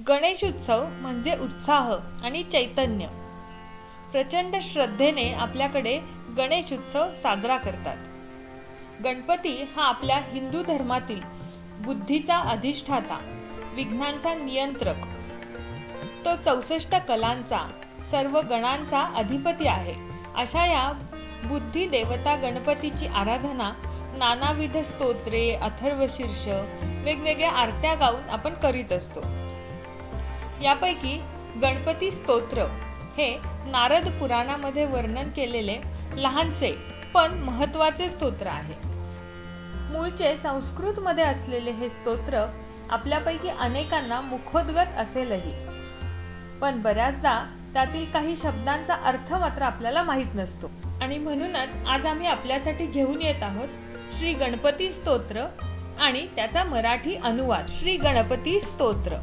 गणेश उत्सव म्हणजे उत्साह आणि चैतन्य. प्रचंड श्रद्धेने आपल्याकडे गणेश उत्सव साजरा करतात. गणपती हा आपल्या हिंदू धर्मातील बुद्धीचा अधिष्ठाता विघ्नांचा नियंत्रक. तो चौसष्ट कलांचा सर्व गणांचा अधिपती आहे. अशा या बुद्धी देवता गणपतीची आराधना नानाविध स्तोत्रे अथर्वशीर्ष वेगवेगळ्या आरत्या गाऊन आपण करीत असतो. यापैकी गणपती स्तोत्र हे नारद पुराणामध्ये वर्णन केलेले लहानसे पण महत्त्वाचे स्तोत्र आहे. मूळचे संस्कृत मध्ये असलेले हे स्तोत्र आपल्यापैकी अनेकांना मुखोद्गत असेलही. पण बऱ्याचदा त्यातील काही शब्दांचा अर्थ मात्र आपल्याला माहीत नसतो. आणि म्हणूनच आज आम्ही आपल्यासाठी घेऊन येत आहोत श्री गणपती स्तोत्र आणि त्याचा मराठी अनुवाद. श्री गणपती स्तोत्र.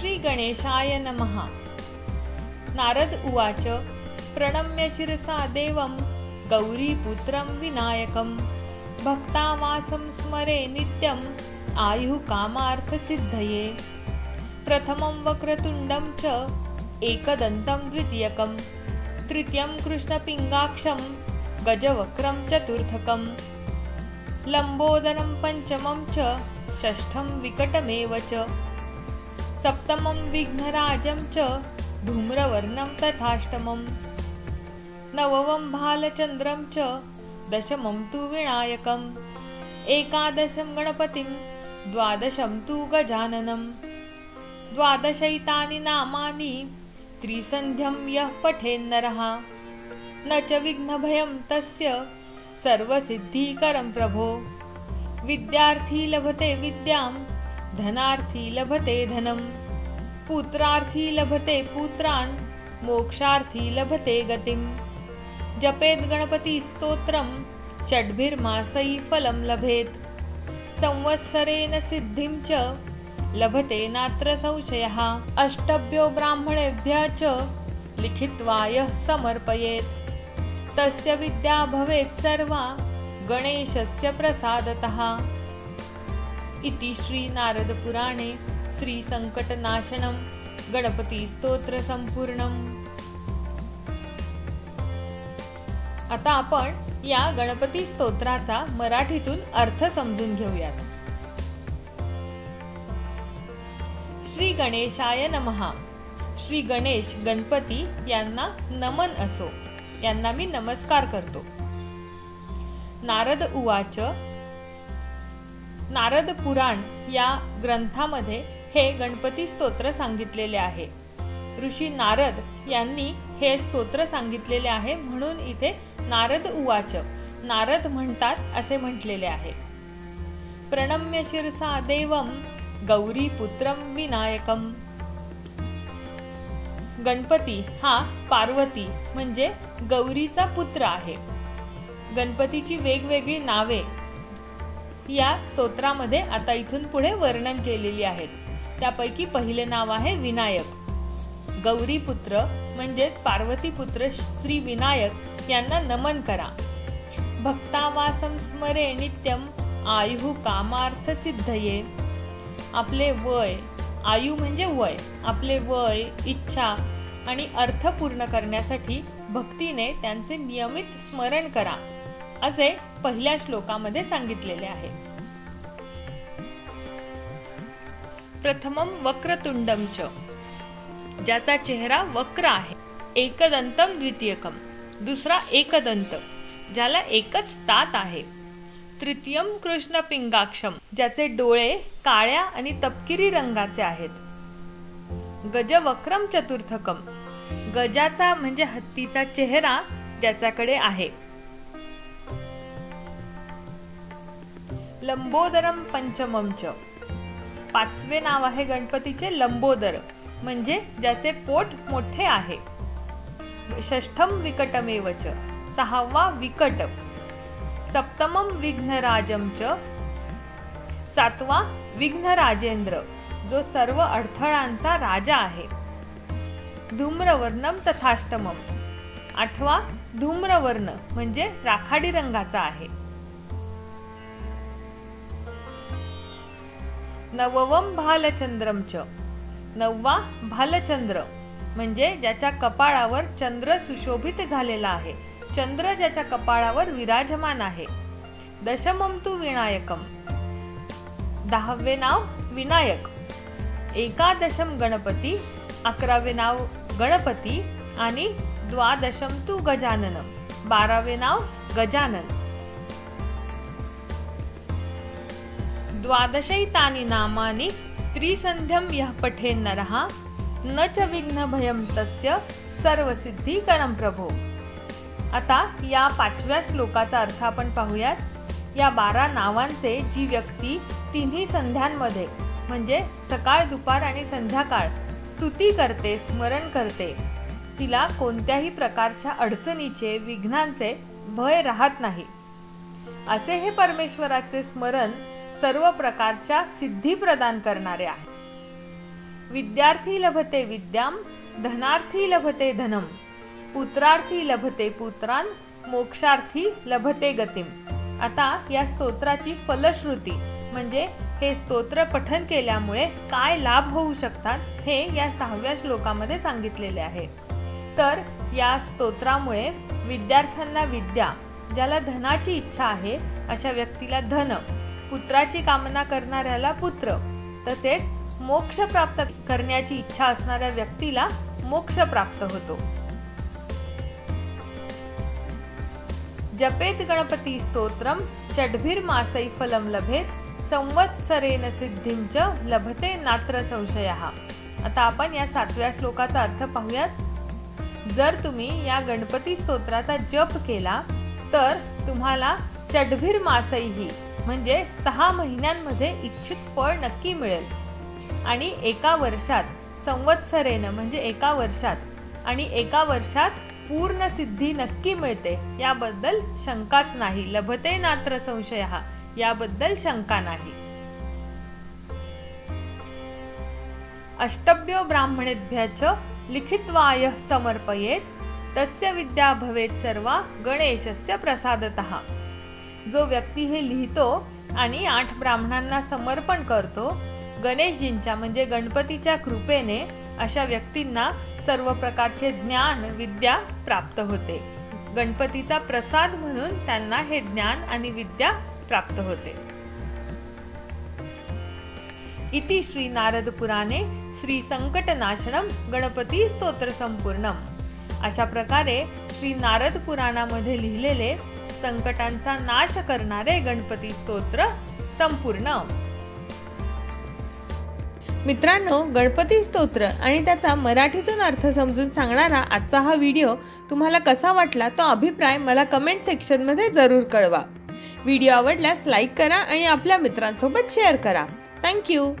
श्री गणेशाय नमः. नारद उवाच प्रणम्य शिरसा देवं गौरीपुत्रं विनायकं. भक्तामासं स्मरे नित्यम् आयुः कामार्थसिद्धये प्रथमं वक्रतुण्डं च एकदन्तं द्वितीयकं. तृतीयं कृष्णपिङ्गाक्षं गजवक्रं चतुर्थकं. लम्बोदरं पञ्चमं च षष्ठं विकटमेव च. सप्तमं विघ्नराजं च धूम्रवर्णं तथाष्टमं नवमं भालचन्द्रं च दशमं तु विनायकम्। एकादशं गणपतिं द्वादशं तु गजाननं द्वादशैतानि नामानि त्रिसन्ध्यं यः पठेन्नरः। न च विघ्नभयं तस्य सर्वसिद्धिकरं प्रभो। विद्यार्थी लभते विद्यां धनार्थी लभते धनम। पुत्रार्थी लभते पुत्रान। मोक्षार्थी लभते गतिम। जपेत गणपती स्तोत्रम। षड्भिर्मासै फलम लभेत। संवत्सरेण सिद्धिं च। लभते नात्र संशयः। अष्टभ्यो ब्राह्मणेभ्यः च। लिखित्वा यः समर्पयेत्। तस्य विद्या भवेत् सर्वा। गणेशस्य प्रसादतः। इति श्री नारद पुराणे श्री संकटनाशनम गणपती स्तोत्र संपूर्णम आता आपण या गणपती स्तोत्राचा मराठीतून अर्थ समजून घेऊयात. श्री गणेशाय नमहा श्री गणेश गणपती यांना नमन असो. यांना मी नमस्कार करतो. नारद उवाच नारद पुराण या ग्रंथामध्ये हे गणपती स्तोत्र सांगितलेले आहे. ऋषी नारद यांनी हे स्तोत्र सांगितलेले आहे म्हणून इथे नारद उवाच नारद म्हणतात असे म्हटलेले आहे. प्रणम्य शिरसा देवम गौरी पुत्रम विनायकम गणपती हा पार्वती म्हणजे गौरीचा पुत्र आहे. गणपतीची वेगवेगळी नावे या स्तोत्रामध्ये आता इथून पुढे वर्णन केलेली आहेत. त्यापैकी पहिले नाव आहे विनायक. गौरी पुत्र म्हणजेच पार्वती पुत्र श्री विनायक यांना नमन करा. भक्तावासम स्मरे नित्यम आयु कामार्थ सिद्धये. आपले वय आयु म्हणजे वय. आपले वय इच्छा आणि अर्थ पूर्ण करण्यासाठी भक्तीने त्यांचे नियमित स्मरण करा. असे पहिल्या श्लोकामध्ये सांगितलेले आहे. प्रथमम वक्रतुंडम च ज्याचा चेहरा वक्र आहे एकदंतम द्वितीयकम दुसरा एकदंत ज्याला एकच तात आहे. तृतीयम कृष्ण पिंगाक्षम ज्याचे डोळे काळ्या आणि तपकिरी रंगाचे आहेत. गजवक्रम चतुर्थकम गजाचा म्हणजे हत्तीचा चेहरा ज्याच्याकडे आहे. लंबोदरम पंचममच पाचवे नाव आहे गणपतीचे लंबोदर म्हणजे ज्याचे पोट मोठे आहे. षष्ठम विकटमेव च सहावा विकट. सप्तमम विघ्नराजम च सातवा विघ्नराजेंद्र जो सर्व अडथळांचा राजा आहे. धूम्रवर्णम तथाष्टमम. आठवा धूम्रवर्ण म्हणजे राखाडी रंगाचा आहे. नववम भालचंद्रम च. नववा भालचंद्र म्हणजे ज्याच्या कपाळावर चंद्र सुशोभित झालेला आहे. चंद्र ज्याच्या कपाळावर विराजमान आहे. दशमम तू विनायकम. दहावे नाव विनायक. एकादशम गणपती अकरावे नाव गणपती आणि द्वादशम तू गजानन बारावे नाव गजानन. द्वादशैतानी नामानी त्रिसन्ध्यं यः पठेन्नरः न च विघ्नभयं तस्य करम प्रभो। आता या पाचव्या श्लोकाचा अर्थ आपण पाहूयात. या बारा नावांचे जी व्यक्ती तिन्ही संध्यांमध्ये म्हणजे सकाळ दुपार आणि संध्याकाळ स्तुती करते स्मरण करते. तिला कोणत्याही प्रकारच्या अडचणीचे विघ्नांचे भय राहत नाही. असे हे परमेश्वराचे स्मरण सर्व प्रकारच्या सिद्धी प्रदान करणारे आहे विद्यार्थी लभते विद्याम धनार्थी लभते धनम पुत्रार्थी लभते पुत्रान मोक्षार्थी लभते गतिम. आता या स्तोत्राची फलश्रुती म्हणजे हे स्तोत्र पठन केल्यामुळे काय लाभ होऊ शकतात हे या सहाव्या श्लोकामध्ये सांगितलेले आहे. तर या स्तोत्रामुळे विद्यार्थ्यांना विद्या ज्याला धनाची इच्छा आहे अशा व्यक्तीला धन पुत्राची कामना करणाऱ्याला पुत्र. तसेच मोक्ष प्राप्त करण्याची इच्छा असणाऱ्या व्यक्तीला मोक्ष प्राप्त होतो. जपेत गणपती स्तोत्रम षडभीर मासई फलम लभेत संवत्सरेन सिद्धींच लभते नात्र संशय. आता आपण या सातव्या श्लोकाचा अर्थ पाहूयात. जर तुम्ही या गणपती स्तोत्राचा जप केला तर तुम्हाला चडभीर मासईही म्हणजे सहा महिन्यांमध्ये इच्छित फळ नक्की मिळेल. आणि एका वर्षात संवत्सरेन म्हणजे एका वर्षात आणि एका वर्षात पूर्ण सिद्धी नक्की मिळते याबद्दल शंकाच नाही. लभते नात्र संशय याबद्दल शंका नाही. अष्टभ्यो ब्राह्मणेभ्यच लिखित्वाय समर्पयेत तस्य विद्या भवेत सर्वा गणेशस्य प्रसादत. जो व्यक्ती हे लिहितो आणि आठ ब्राह्मणांना समर्पण करतो गणेशजींच्या म्हणजे गणपतीच्या कृपेने अशा व्यक्तींना सर्व प्रकारचे ज्ञान विद्या प्राप्त होते. गणपतीचा प्रसाद म्हणून त्यांना हे ज्ञान आणि विद्या प्राप्त होते. इति श्री नारद पुराणे श्री संकटनाशनम गणपती स्तोत्र संपूर्णम. अशा प्रकारे श्री नारद पुराणामध्ये लिहिलेले संकटांचा नाश करणारे गणपती स्तोत्र संपूर्ण. मित्रांनो गणपती स्तोत्र आणि त्याचा मराठीतून अर्थ समजून सांगणारा आजचा हा व्हिडिओ तुम्हाला कसा वाटला तो अभिप्राय मला कमेंट सेक्शनमध्ये जरूर कळवा. व्हिडिओ आवडल्यास लाईक करा आणि आपल्या मित्रांसोबत शेअर करा. थँक्यू